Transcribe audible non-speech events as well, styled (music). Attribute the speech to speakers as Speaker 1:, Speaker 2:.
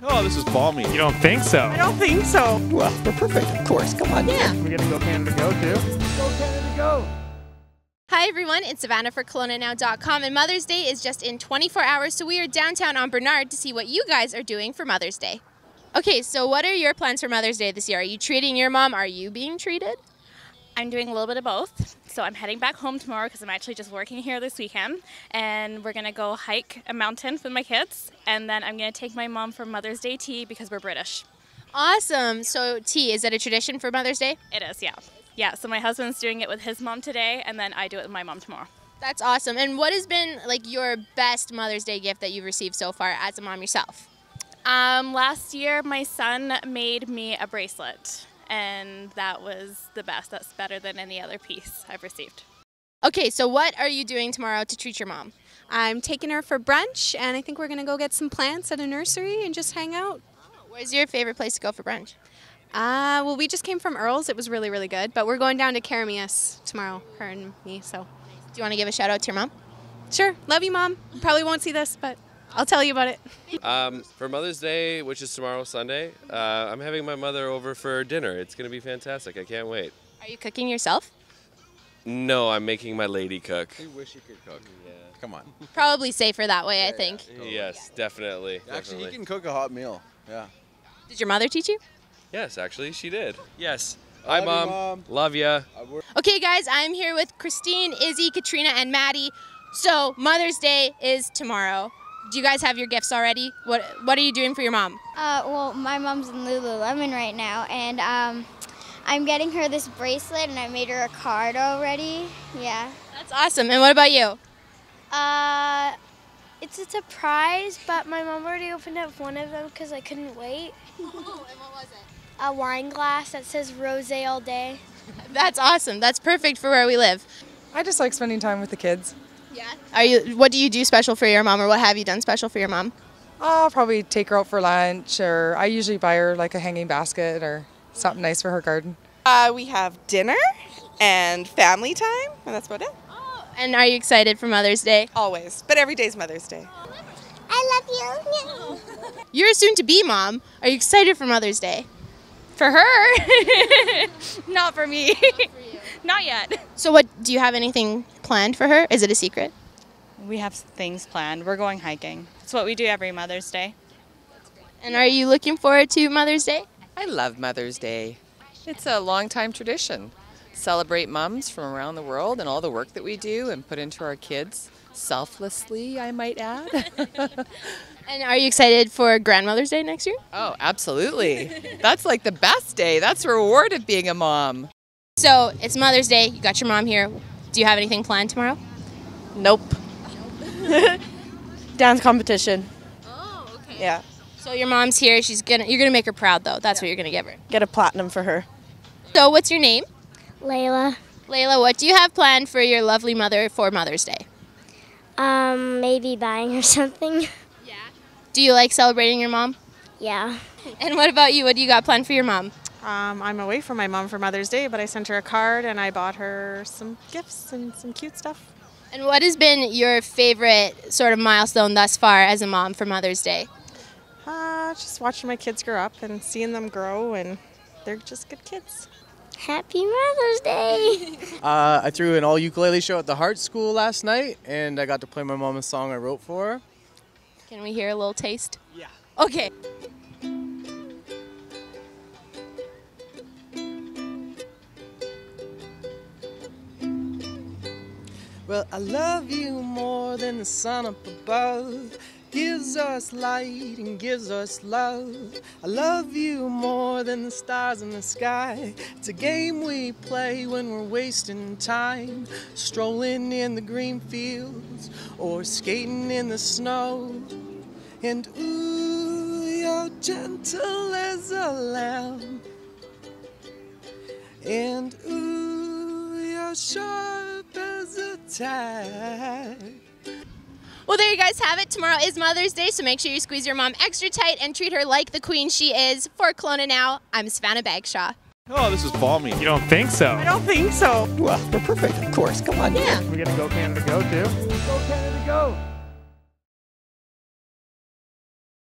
Speaker 1: Oh, this is balmy.
Speaker 2: You don't think so?
Speaker 3: I don't think so.
Speaker 4: Well, we're perfect, of course. Come on.
Speaker 3: Yeah.
Speaker 2: We're gonna go Canada Go too. Go Canada Go.
Speaker 5: Hi everyone, it's Savannah for KelownaNow.com and Mother's Day is just in 24 hours, so we are downtown on Bernard to see what you guys are doing for Mother's Day. Okay, so what are your plans for Mother's Day this year? Are you treating your mom? Are you being treated?
Speaker 6: I'm doing a little bit of both. So I'm heading back home tomorrow because I'm actually just working here this weekend. And we're going to go hike a mountain with my kids. And then I'm going to take my mom for Mother's Day tea because we're British.
Speaker 5: Awesome. So tea, is that a tradition for Mother's Day?
Speaker 6: It is, yeah. Yeah, so my husband's doing it with his mom today, and then I do it with my mom tomorrow.
Speaker 5: That's awesome. And what has been like your best Mother's Day gift that you've received so far as a mom yourself?
Speaker 6: Um, last year, my son made me a bracelet, and that was the best. That's better than any other piece I've received.
Speaker 5: Okay, so what are you doing tomorrow to treat your mom?
Speaker 7: I'm taking her for brunch, and I think we're going to go get some plants at a nursery and just hang out.
Speaker 5: Where's your favorite place to go for brunch?
Speaker 7: Uh, well, we just came from Earl's. It was really, really good. But we're going down to Karamias tomorrow, her and me. So,
Speaker 5: Do you want to give a shout out to your mom?
Speaker 7: sure. Love you, Mom. Probably won't see this, but I'll tell you about it.
Speaker 8: Um, for Mother's Day, which is tomorrow, Sunday, uh, I'm having my mother over for dinner. It's going to be fantastic. I can't wait.
Speaker 5: Are you cooking yourself?
Speaker 8: No, I'm making my lady cook.
Speaker 1: You wish you could cook.
Speaker 8: Yeah.
Speaker 1: Come on.
Speaker 5: Probably safer that way, I think.
Speaker 8: Yes, definitely.
Speaker 1: Actually,
Speaker 8: definitely.
Speaker 1: you can cook a hot meal. Yeah.
Speaker 5: Did your mother teach you?
Speaker 8: Yes, actually, she did. Yes. Hi,
Speaker 1: love you,
Speaker 8: Mom.
Speaker 1: Mom.
Speaker 8: Love ya.
Speaker 5: Okay, guys, I'm here with Christine, Izzy, Katrina, and Maddie. So, Mother's Day is tomorrow. Do you guys have your gifts already? What What are you doing for your mom?
Speaker 9: Uh, well, my mom's in Lululemon right now, and um, I'm getting her this bracelet, and I made her a card already. Yeah.
Speaker 5: That's awesome. And what about you?
Speaker 9: Uh, it's a surprise, but my mom already opened up one of them because I couldn't wait. (laughs)
Speaker 5: and what was it?
Speaker 9: A wine glass that says rose all day. (laughs)
Speaker 5: That's awesome. That's perfect for where we live.
Speaker 3: I just like spending time with the kids.
Speaker 5: Yeah. Are you? What do you do special for your mom, or what have you done special for your mom?
Speaker 3: I'll probably take her out for lunch, or I usually buy her like a hanging basket or something nice for her garden. Uh, we have dinner and family time, and that's about it.
Speaker 5: And are you excited for Mother's Day?
Speaker 3: Always. But every day's Mother's Day.
Speaker 9: I love you. (laughs)
Speaker 5: You're soon-to-be mom. Are you excited for Mother's Day?
Speaker 6: For her? (laughs) Not for me. (laughs) Not yet. (laughs)
Speaker 5: So, what do you have anything planned for her? Is it a secret?
Speaker 6: We have things planned. We're going hiking. It's what we do every Mother's Day.
Speaker 5: And are you looking forward to Mother's Day?
Speaker 10: I love Mother's Day. It's a long time tradition. Celebrate moms from around the world and all the work that we do and put into our kids selflessly, I might add. (laughs)
Speaker 5: And are you excited for Grandmother's Day next year?
Speaker 10: oh, absolutely. That's like the best day. That's the reward of being a mom.
Speaker 5: So, it's Mother's Day. You got your mom here. Do you have anything planned tomorrow?
Speaker 3: Nope. (laughs) Dance competition.
Speaker 5: Oh, okay.
Speaker 3: Yeah.
Speaker 5: So your mom's here. She's gonna. You're gonna make her proud, though. That's what you're gonna give her.
Speaker 3: Get a platinum for her.
Speaker 5: So, what's your name?
Speaker 9: Layla.
Speaker 5: Layla, what do you have planned for your lovely mother for Mother's Day?
Speaker 9: Um, maybe buying her (laughs) something. Yeah.
Speaker 5: Do you like celebrating your mom?
Speaker 9: Yeah.
Speaker 5: And what about you? What do you got planned for your mom?
Speaker 7: Um, I'm away from my mom for Mother's Day, but I sent her a card and I bought her some gifts and some cute stuff.
Speaker 5: And what has been your favorite sort of milestone thus far as a mom for Mother's Day?
Speaker 7: Uh, just watching my kids grow up and seeing them grow, and they're just good kids.
Speaker 9: Happy Mother's Day. (laughs)
Speaker 11: Uh, I threw an all ukulele show at the Hart School last night, and I got to play my mom a song I wrote for her.
Speaker 5: Can we hear a little taste?
Speaker 11: Yeah.
Speaker 5: Okay.
Speaker 11: Well, I love you more than the sun up above. Gives us light and gives us love. I love you more than the stars in the sky. It's a game we play when we're wasting time. Strolling in the green fields or skating in the snow. And ooh, you're gentle as a lamb. And ooh, you're sharp as.
Speaker 5: Well, there you guys have it. Tomorrow is Mother's Day, so make sure you squeeze your mom extra tight and treat her like the queen she is. For Kelowna Now, I'm Savannah Bagshaw.
Speaker 1: Oh, this is balmy.
Speaker 2: You don't think so?
Speaker 3: I don't think so.
Speaker 4: Well, we're perfect, of course. Come on.
Speaker 5: Yeah.
Speaker 2: We're gonna go Canada Go too. Go Canada Go.